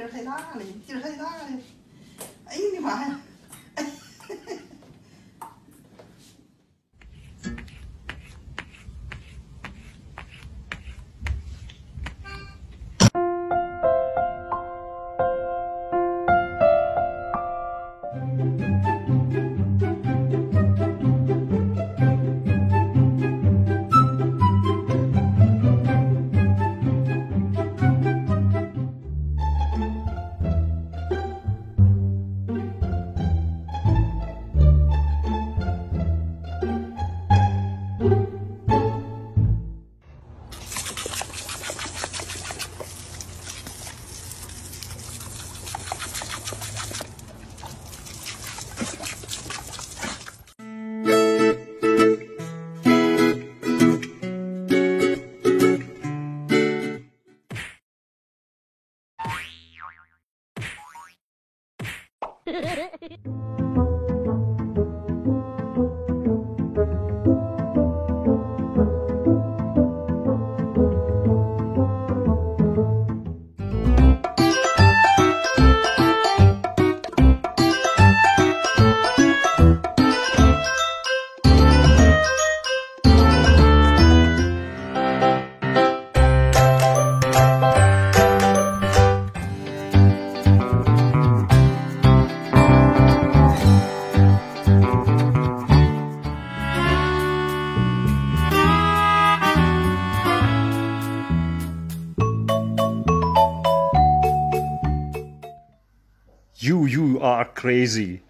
劲儿太大了，劲儿太大了。フフフ。Crazy.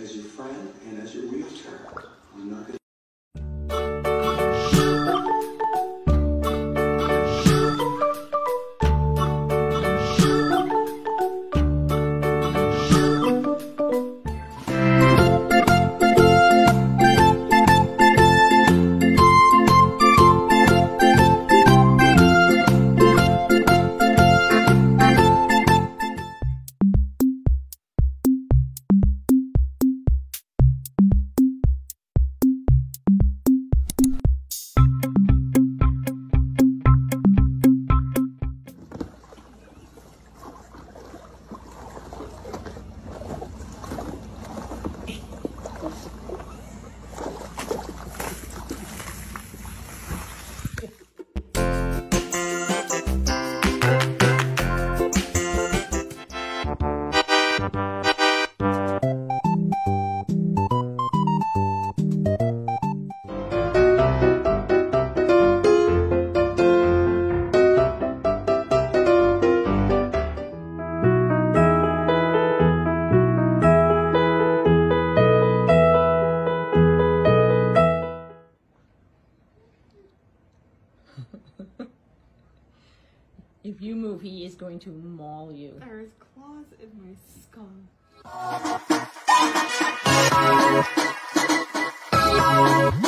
As, your friend and as your realtor, I'm not gonna. If you move, he is going to maul you. There's claws in my skull.